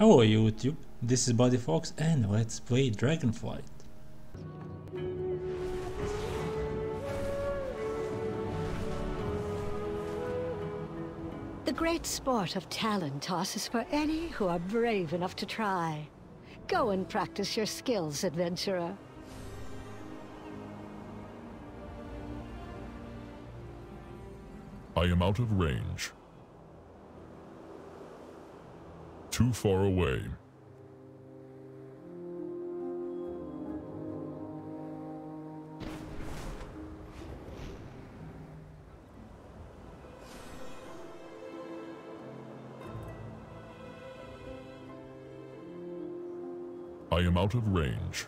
Hello YouTube, this is Bloody Fox and let's play Dragonflight. The great sport of Talon Toss is for any who are brave enough to try. Go and practice your skills, adventurer. I am out of range. Too far away. I am out of range.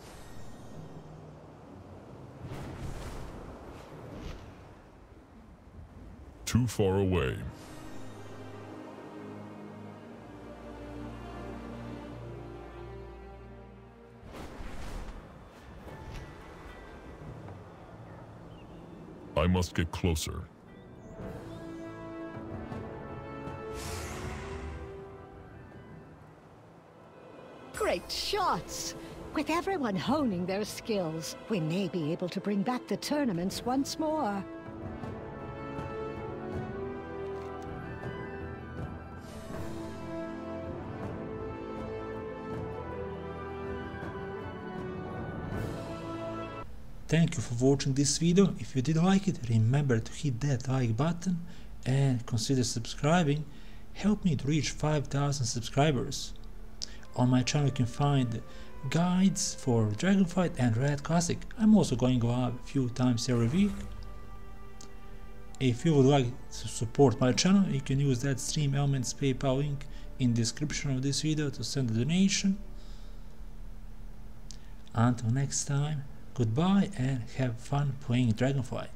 Too far away. I must get closer. Great shots! With everyone honing their skills, we may be able to bring back the tournaments once more. Thank you for watching this video. If you did like it, remember to hit that like button and consider subscribing. Help me to reach 5000 subscribers. On my channel you can find guides for Dragonflight and Wrath Classic. I'm also going to live a few times every week. If you would like to support my channel, you can use that Stream Elements PayPal link in description of this video to send a donation. Until next time, goodbye and have fun playing Dragonflight.